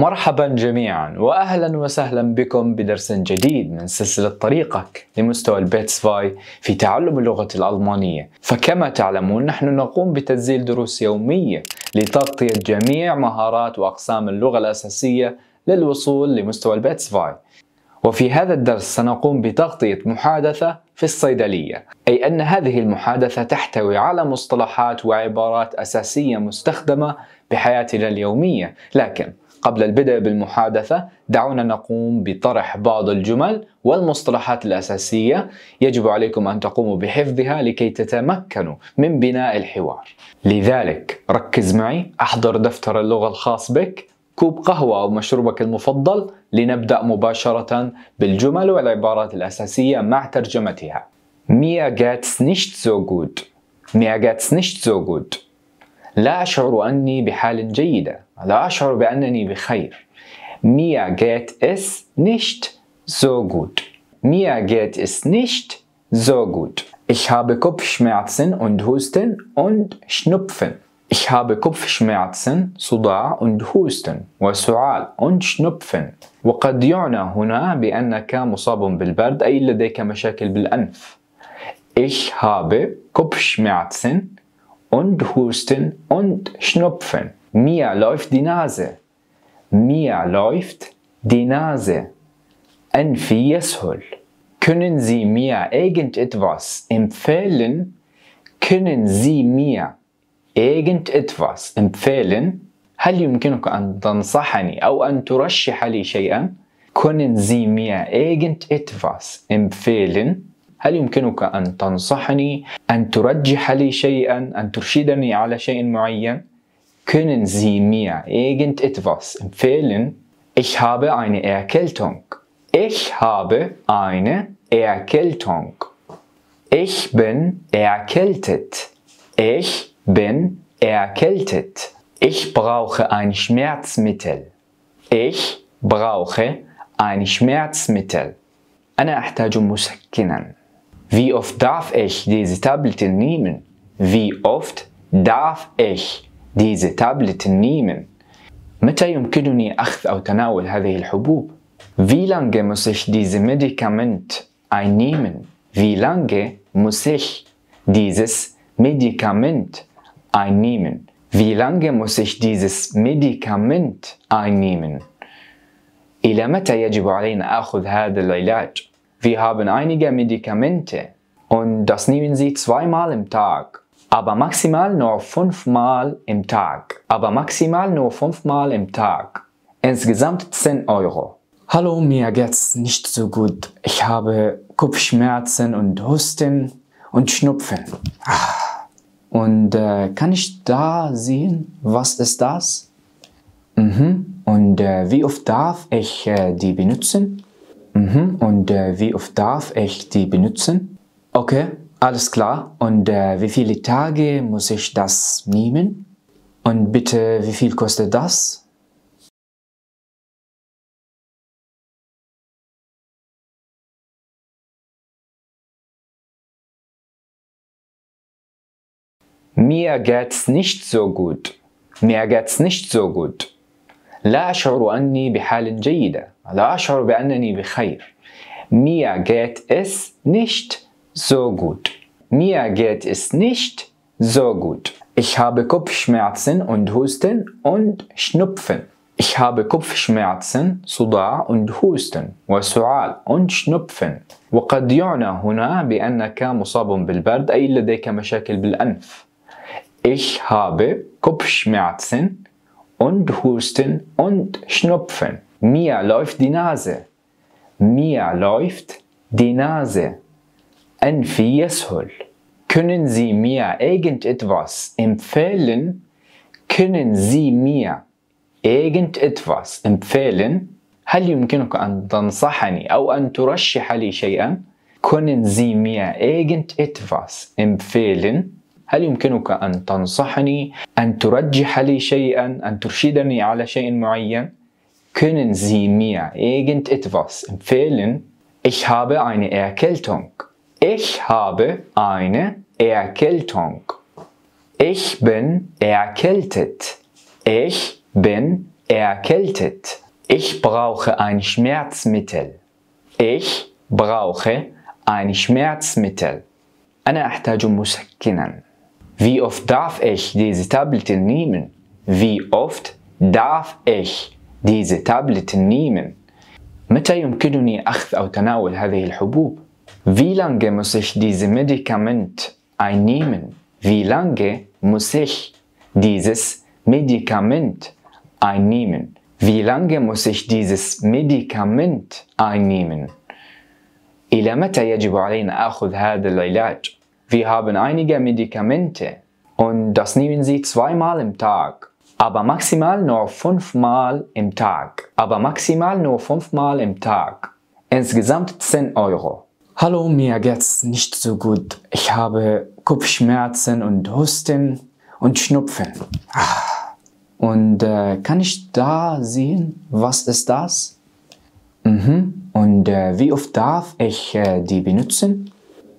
مرحبا جميعا واهلا وسهلا بكم بدرس جديد من سلسلة طريقك لمستوى ال B zwei في تعلم اللغة الألمانية، فكما تعلمون نحن نقوم بتسجيل دروس يومية لتغطية جميع مهارات وأقسام اللغة الأساسية للوصول لمستوى ال B zwei. وفي هذا الدرس سنقوم بتغطية محادثة في الصيدلية، أي أن هذه المحادثة تحتوي على مصطلحات وعبارات أساسية مستخدمة بحياتنا اليومية، لكن قبل البدء بالمحادثة دعونا نقوم بطرح بعض الجمل والمصطلحات الأساسية. يجب عليكم أن تقوموا بحفظها لكي تتمكنوا من بناء الحوار. لذلك ركز معي أحضر دفتر اللغة الخاص بك كوب قهوة أو مشروبك المفضل لنبدأ مباشرة بالجمل والعبارات الأساسية مع ترجمتها. Mir geht's nicht so gut Mir geht's nicht so gut لا أشعر أني بحال جيدة لا أشعر بأنني بخير Mir geht es nicht so gut Mir geht es nicht so gut Ich habe Kopfschmerzen und Husten und Schnupfen Ich habe Kopfschmerzen, صداع und Husten وسعال und Schnupfen وقد يعنى هنا بأنك مصاب بالبرد أي لديك مشاكل بالأنف Ich habe Kopfschmerzen und Husten und Schnupfen. Mir läuft die Nase. Mir läuft die Nase. أنفي يسهل. Können Sie mir irgendetwas empfehlen? Können Sie mir irgendetwas empfehlen? هل يمكنك أن تنصحني أو أن ترشح لي شيئا؟ Können Sie mir irgendetwas empfehlen? هل يمكنك أن تنصحني أن ترجح لي شيئا أن ترشدني على شيء معين Können Sie mir irgendetwas empfehlen? Ich habe eine Erkältung. Ich habe eine Erkältung. Ich bin erkältet. Ich bin erkältet. Ich brauche ein Schmerzmittel. Ich brauche ein Schmerzmittel. أنا أحتاج مسكنا. Wie oft darf ich diese Tabletten nehmen? Wie oft darf ich diese Tabletten nehmen? متى يمكنني أخذ أو تناول هذه الحبوب؟ Wie lange muss ich diese Medikament einnehmen? Wie lange muss ich dieses Medikament einnehmen? Wie lange muss ich dieses Medikament einnehmen? إلى متى يجب علينا أخذ هذا العلاج؟ Wir haben einige Medikamente und das nehmen Sie zweimal im Tag, aber maximal nur fünfmal im Tag. Aber maximal nur fünfmal im Tag. Insgesamt 10 Euro. Hallo, mir geht's nicht so gut. Ich habe Kopfschmerzen und Husten und Schnupfen. Ah. Und äh, kann ich da sehen, was ist das? Mhm. Und äh, wie oft darf ich äh, die benutzen? Mhm. Und äh, wie oft darf ich die benutzen? Okay, alles klar. Und äh, wie viele Tage muss ich das nehmen? Und bitte, wie viel kostet das? Mir geht's nicht so gut. Mir geht's nicht so gut. لا أشعر أني بحال جيدة لا أشعر بأنني بخير Mir geht es nicht so gut Mir geht es nicht so gut Ich habe Kopfschmerzen und Husten und Schnupfen Ich habe Kopfschmerzen, صداع und Husten وسعال und Schnupfen وقد يعنى هنا بأنك مصاب بالبرد أي لديك مشاكل بالأنف Ich habe Kopfschmerzen und Husten und Schnupfen. Mir läuft die Nase. Mir läuft die Nase. أنفي يسهل. Können Sie mir irgendetwas empfehlen? Können Sie mir irgendetwas empfehlen? هل يمكنك أن تنصحني أو أن ترشح لي شيئا؟ Können Sie mir irgendetwas empfehlen؟ هل يمكنك أن تنصحني أن ترجح لي شيئا أن ترشدني على شيء معين Können Sie mir irgendetwas empfehlen? Ich habe eine Erkältung. Ich habe eine Erkältung. Ich bin erkältet. Ich bin erkältet. Ich brauche ein Schmerzmittel. Ich brauche ein Schmerzmittel. أنا أحتاج مسكنا. Wie oft darf ich diese Tabletten nehmen? Wie oft darf ich diese Tabletten nehmen? متى يمكنني أخذ أو تناول هذه الحبوب؟ Wie lange muss ich diese Medikament einnehmen? Wie lange muss ich dieses Medikament einnehmen? Wie lange muss ich dieses Medikament einnehmen? إلى متى يجب علينا أخذ هذا العلاج؟ Wir haben einige Medikamente und das nehmen Sie zweimal im Tag, aber maximal nur fünfmal im Tag. Aber maximal nur fünfmal im Tag. Insgesamt 10 Euro. Hallo, mir geht's nicht so gut. Ich habe Kopfschmerzen und Husten und Schnupfen. Und äh, kann ich da sehen, was ist das? Mhm. Und äh, wie oft darf ich äh, die benutzen?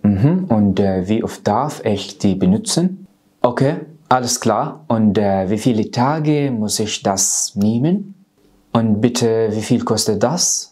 Mhm. Und äh, wie oft darf ich die benutzen? Okay, alles klar. Und äh, wie viele Tage muss ich das nehmen? Und bitte, wie viel kostet das?